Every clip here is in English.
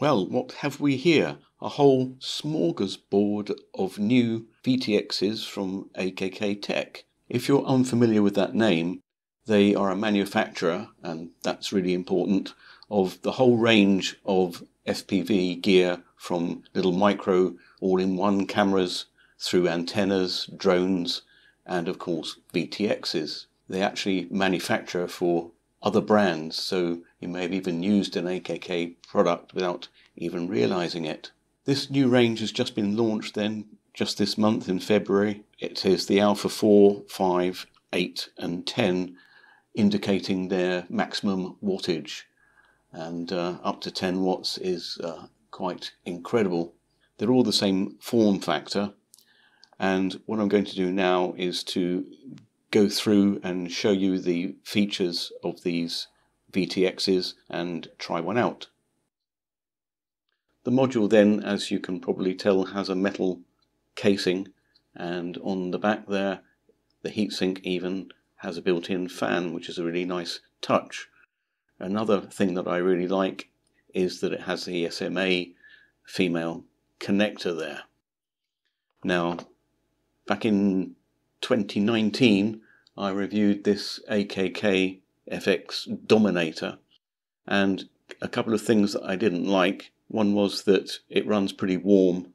Well, what have we here? A whole smorgasbord of new VTXs from AKK Tech. If you're unfamiliar with that name, they are a manufacturer, and that's really important, of the whole range of FPV gear from little micro all in one cameras through antennas, drones, and of course VTXs. They actually manufacture for other brands, so you may have even used an AKK product without even realizing it. This new range has just been launched then, just this month in February. It is the Alpha 4, 5, 8, and 10, indicating their maximum wattage. And uh, up to 10 watts is uh, quite incredible. They're all the same form factor. And what I'm going to do now is to go through and show you the features of these VTXs and try one out. The module then, as you can probably tell, has a metal casing and on the back there the heatsink even has a built-in fan which is a really nice touch. Another thing that I really like is that it has the SMA female connector there. Now, back in 2019, I reviewed this AKK FX Dominator, and a couple of things that I didn't like. One was that it runs pretty warm,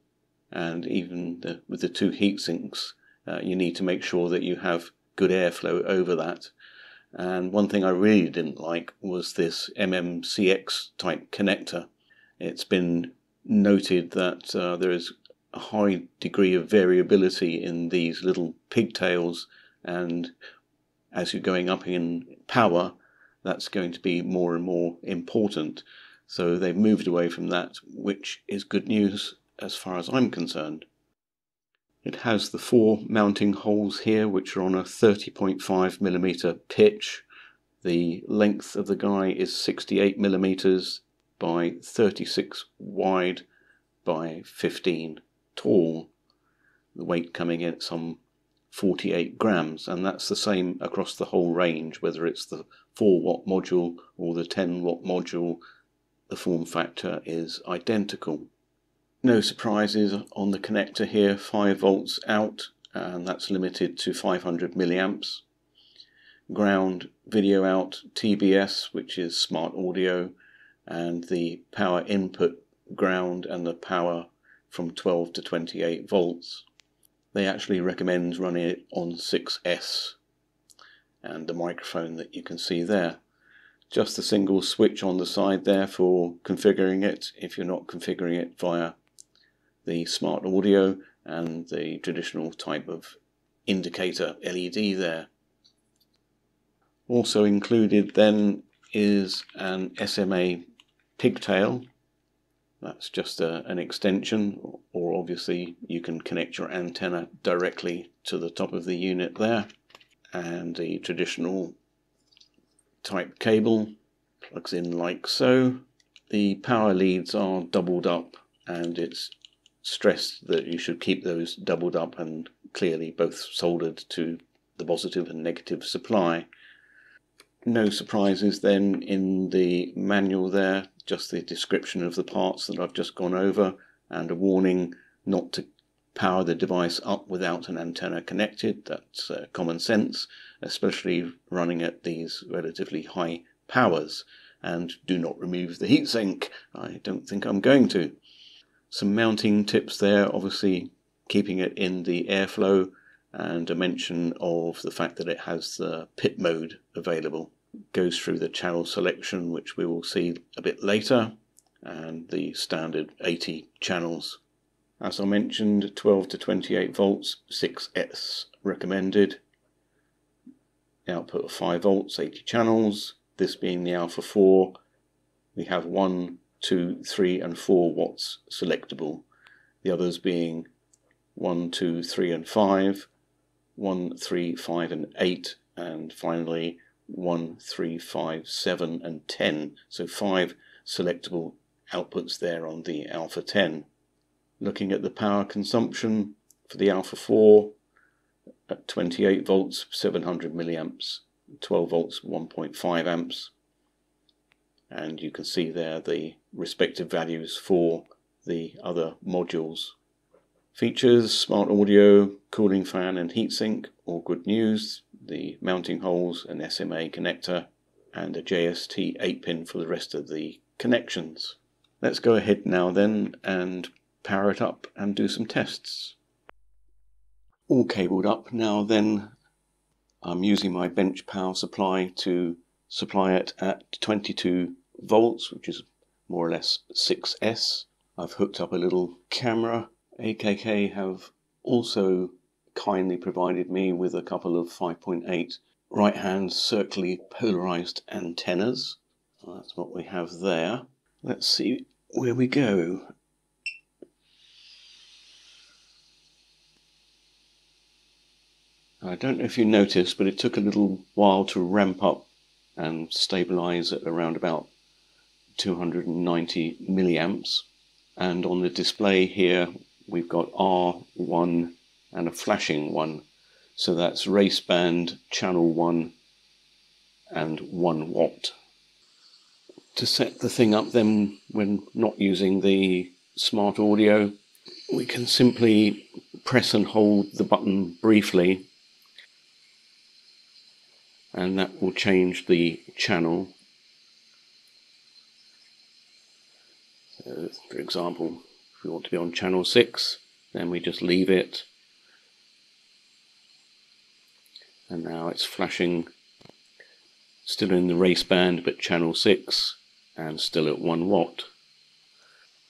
and even the, with the two heat sinks, uh, you need to make sure that you have good airflow over that. And one thing I really didn't like was this MMCX type connector. It's been noted that uh, there is high degree of variability in these little pigtails and as you're going up in power, that's going to be more and more important. So they've moved away from that, which is good news as far as I'm concerned. It has the four mounting holes here, which are on a 30.5 millimeter pitch. The length of the guy is 68 millimeters by 36 wide by 15 tall. The weight coming in at some 48 grams, and that's the same across the whole range, whether it's the 4 watt module or the 10 watt module, the form factor is identical. No surprises on the connector here, 5 volts out, and that's limited to 500 milliamps. Ground video out TBS, which is smart audio, and the power input ground and the power from 12 to 28 volts they actually recommend running it on 6S and the microphone that you can see there. Just a single switch on the side there for configuring it if you're not configuring it via the smart audio and the traditional type of indicator LED there. Also included then is an SMA pigtail that's just a, an extension, or obviously you can connect your antenna directly to the top of the unit there. And the traditional type cable plugs in like so. The power leads are doubled up and it's stressed that you should keep those doubled up and clearly both soldered to the positive and negative supply. No surprises then in the manual there just the description of the parts that I've just gone over and a warning not to power the device up without an antenna connected. That's uh, common sense, especially running at these relatively high powers. And do not remove the heatsink. I don't think I'm going to. Some mounting tips there, obviously keeping it in the airflow and a mention of the fact that it has the pit mode available goes through the channel selection, which we will see a bit later, and the standard 80 channels. As I mentioned, 12 to 28 volts, 6S recommended. Output of 5 volts, 80 channels. This being the Alpha 4, we have 1, 2, 3, and 4 watts selectable. The others being 1, 2, 3, and 5, 1, 3, 5, and 8, and finally 1, 3, 5, 7 and 10. So five selectable outputs there on the Alpha 10. Looking at the power consumption for the Alpha 4 at 28 volts 700 milliamps, 12 volts 1.5 amps and you can see there the respective values for the other modules. Features, smart audio, cooling fan and heatsink, all good news. The mounting holes, an SMA connector and a JST 8 pin for the rest of the connections. Let's go ahead now then and power it up and do some tests. All cabled up now then I'm using my bench power supply to supply it at 22 volts which is more or less 6S. I've hooked up a little camera. AKK have also kindly provided me with a couple of 5.8 right hand circularly polarized antennas. That's what we have there. Let's see where we go. I don't know if you noticed, but it took a little while to ramp up and stabilize at around about 290 milliamps. And on the display here, we've got R1 and a flashing one. So that's race band, channel 1 and 1 watt. To set the thing up then when not using the smart audio, we can simply press and hold the button briefly and that will change the channel. So for example, we want to be on channel 6, then we just leave it. And now it's flashing still in the race band but channel 6 and still at 1 watt.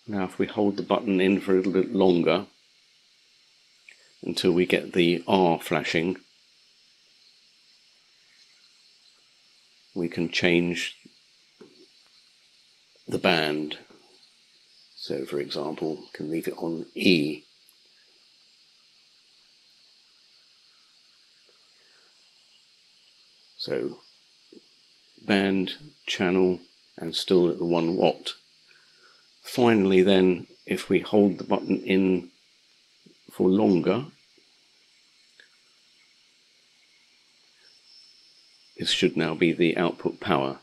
Now if we hold the button in for a little bit longer until we get the R flashing we can change the band. So for example, can leave it on E. So band, channel, and still at the 1 watt. Finally then, if we hold the button in for longer, this should now be the output power.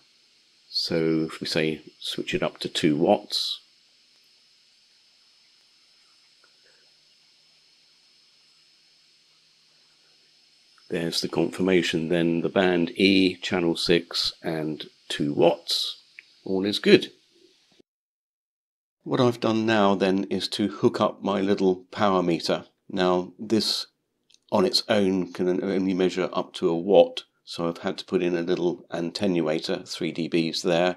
So if we say switch it up to 2 watts, there's the confirmation then the band E, channel 6 and 2 watts. All is good. What I've done now then is to hook up my little power meter. Now this on its own can only measure up to a watt so I've had to put in a little attenuator, 3 dBs there,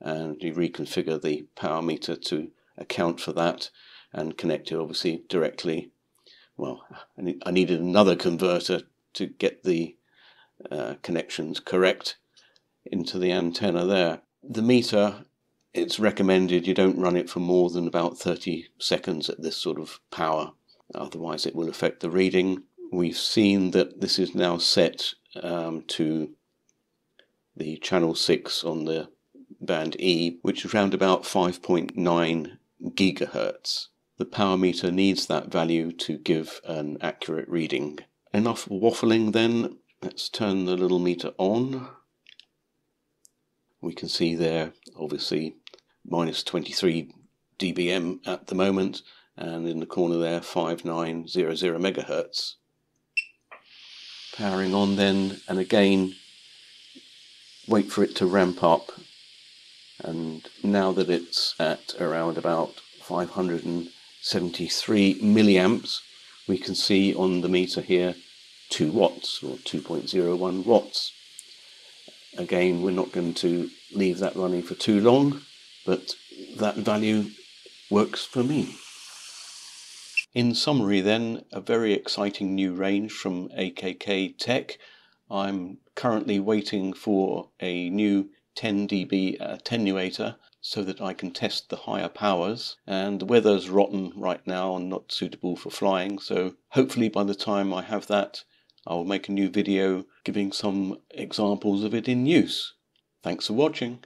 and you reconfigure the power meter to account for that and connect it obviously directly. Well, I needed another converter to get the uh, connections correct into the antenna there. The meter, it's recommended you don't run it for more than about 30 seconds at this sort of power, otherwise it will affect the reading. We've seen that this is now set um, to the channel 6 on the band E, which is around about 5.9 gigahertz. The power meter needs that value to give an accurate reading. Enough waffling then, let's turn the little meter on. We can see there, obviously, minus 23 dBm at the moment, and in the corner there, 5900 megahertz. Powering on then and again wait for it to ramp up. And now that it's at around about 573 milliamps we can see on the meter here 2 watts or 2.01 watts again we're not going to leave that running for too long but that value works for me in summary, then, a very exciting new range from AKK Tech. I'm currently waiting for a new 10 dB attenuator so that I can test the higher powers. And the weather's rotten right now and not suitable for flying, so hopefully by the time I have that, I'll make a new video giving some examples of it in use. Thanks for watching.